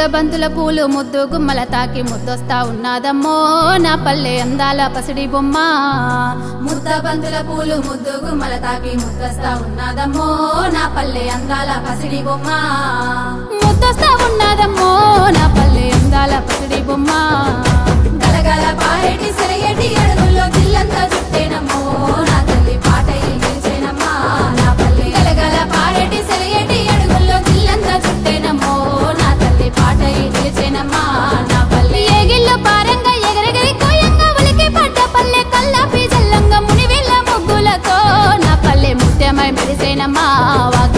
బంతుల పూలు ముద్దు గుమ్మల తాకి ముద్దొస్తా ఉన్నాదమ్మో. నా పల్లె అందాల పసిడి బొమ్మ. ముద్ద బంతుల పూలు ముద్దు గుమ్మల తాకి ముద్దొస్తా ఉన్నాదమ్మో. నా పల్లె అందాల పసిడి బొమ్మ. ముగ్గులతో